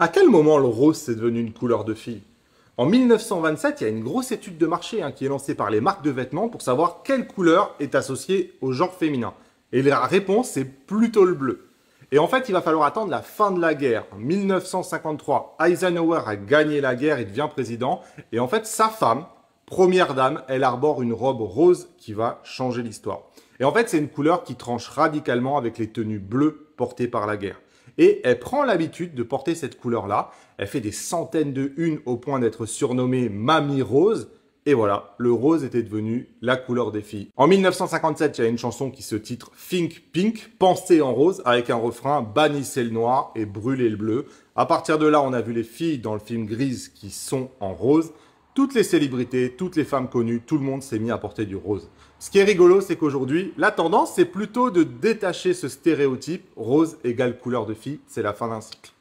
À quel moment le rose c'est devenu une couleur de fille? En 1927, il y a une grosse étude de marché hein, qui est lancée par les marques de vêtements pour savoir quelle couleur est associée au genre féminin. Et la réponse, c'est plutôt le bleu. Et en fait, il va falloir attendre la fin de la guerre. En 1953, Eisenhower a gagné la guerre et devient président. Et en fait, sa femme, première dame, elle arbore une robe rose qui va changer l'histoire. Et en fait, c'est une couleur qui tranche radicalement avec les tenues bleues portées par la guerre. Et elle prend l'habitude de porter cette couleur-là. Elle fait des centaines de unes au point d'être surnommée Mamie Rose. Et voilà, le rose était devenu la couleur des filles. En 1957, il y a une chanson qui se titre Think Pink, Pensez en rose, avec un refrain Bannissez le noir et brûlez le bleu. À partir de là, on a vu les filles dans le film Grise qui sont en rose. Toutes les célébrités, toutes les femmes connues, tout le monde s'est mis à porter du rose. Ce qui est rigolo, c'est qu'aujourd'hui, la tendance, c'est plutôt de détacher ce stéréotype rose égale couleur de fille. C'est la fin d'un cycle.